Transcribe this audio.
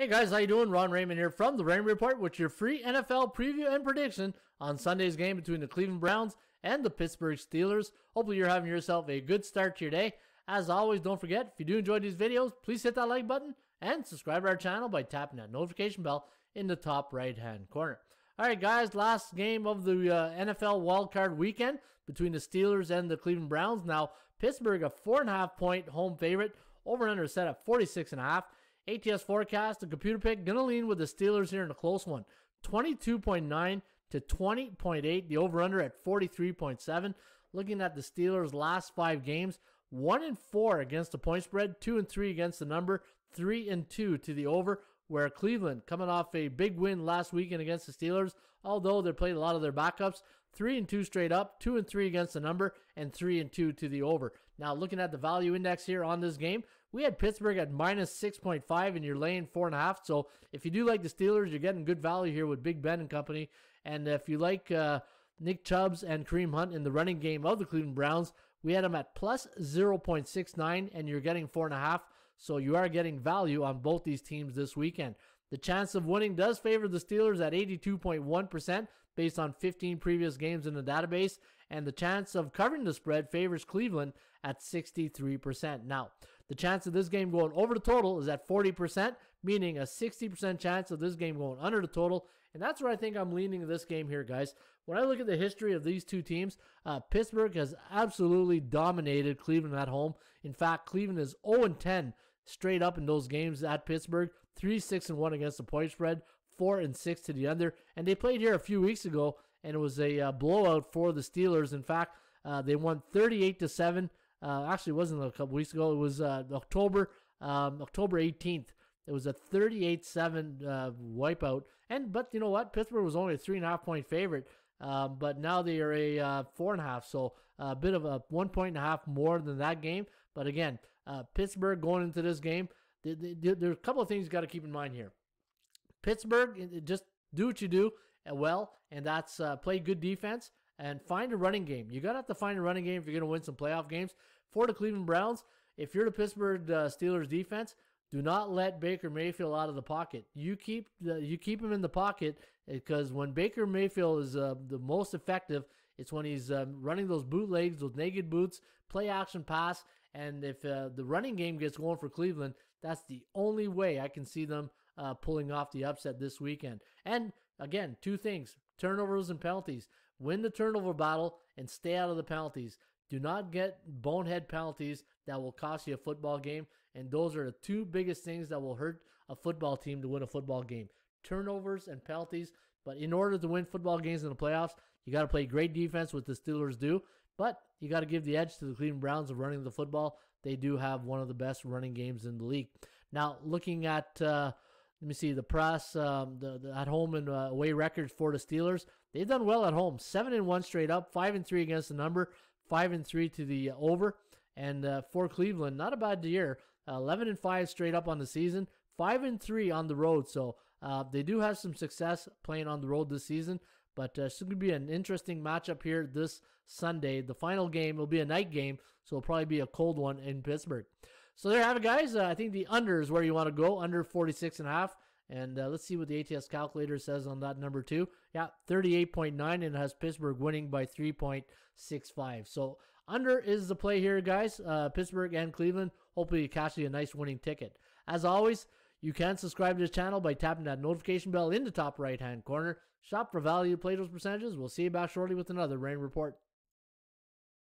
Hey guys, how you doing? Ron Raymond here from the Raymond Report with your free NFL preview and prediction on Sunday's game between the Cleveland Browns and the Pittsburgh Steelers. Hopefully you're having yourself a good start to your day. As always, don't forget, if you do enjoy these videos, please hit that like button and subscribe to our channel by tapping that notification bell in the top right hand corner. All right, guys, last game of the uh, NFL wildcard weekend between the Steelers and the Cleveland Browns. Now, Pittsburgh, a four and a half point home favorite, over and under set at 46 and a half. ATS forecast, the computer pick, gonna lean with the Steelers here in a close one. 22.9 to 20.8. The over under at 43.7. Looking at the Steelers' last five games, one and four against the point spread, two and three against the number, three and two to the over. Where Cleveland, coming off a big win last weekend against the Steelers, although they played a lot of their backups, three and two straight up, two and three against the number, and three and two to the over. Now, looking at the value index here on this game, we had Pittsburgh at minus 6.5 and you're laying four and a half. So if you do like the Steelers, you're getting good value here with Big Ben and company. And if you like uh, Nick Chubbs and Kareem Hunt in the running game of the Cleveland Browns, we had them at plus 0.69 and you're getting four and a half. So you are getting value on both these teams this weekend. The chance of winning does favor the Steelers at 82.1% based on 15 previous games in the database, and the chance of covering the spread favors Cleveland at 63%. Now, the chance of this game going over the total is at 40%, meaning a 60% chance of this game going under the total. And that's where I think I'm leaning this game here, guys. When I look at the history of these two teams, uh, Pittsburgh has absolutely dominated Cleveland at home. In fact, Cleveland is 0 10 straight up in those games at Pittsburgh, 3 6 and 1 against the point spread, 4 and 6 to the under. And they played here a few weeks ago, and it was a uh, blowout for the Steelers. In fact, uh, they won 38 to 7 uh, actually, it wasn't a couple weeks ago. It was uh, October um, October 18th. It was a 38-7 uh, wipeout. And but you know what? Pittsburgh was only a three and a half point favorite. Um, but now they are a uh, four and a half, so a bit of a one point and a half more than that game. But again, uh, Pittsburgh going into this game, there's a couple of things you got to keep in mind here. Pittsburgh, just do what you do uh, well, and that's uh, play good defense and find a running game. You got to have to find a running game if you're going to win some playoff games. For the Cleveland Browns, if you're the Pittsburgh uh, Steelers defense, do not let Baker Mayfield out of the pocket. You keep the, you keep him in the pocket because when Baker Mayfield is uh, the most effective, it's when he's um, running those bootlegs, those naked boots, play action pass, and if uh, the running game gets going for Cleveland, that's the only way I can see them uh, pulling off the upset this weekend. And again, two things: turnovers and penalties. Win the turnover battle and stay out of the penalties. Do not get bonehead penalties that will cost you a football game. And those are the two biggest things that will hurt a football team to win a football game turnovers and penalties. But in order to win football games in the playoffs, you got to play great defense, what the Steelers do. But you got to give the edge to the Cleveland Browns of running the football. They do have one of the best running games in the league. Now, looking at, uh, let me see, the press, um, the, the, at home and uh, away records for the Steelers. They've done well at home, seven and one straight up, five and three against the number, five and three to the over. And uh, for Cleveland, not a bad year, eleven and five straight up on the season, five and three on the road. So uh, they do have some success playing on the road this season. But uh, it's going to be an interesting matchup here this Sunday. The final game will be a night game, so it'll probably be a cold one in Pittsburgh. So there you have it, guys. Uh, I think the under is where you want to go, under 46 and a half. And uh, let's see what the ATS calculator says on that number two. Yeah, 38.9 and it has Pittsburgh winning by 3.65. So under is the play here, guys. Uh, Pittsburgh and Cleveland. Hopefully you catch you a nice winning ticket. As always, you can subscribe to this channel by tapping that notification bell in the top right hand corner. Shop for value, play those percentages. We'll see you back shortly with another rain report.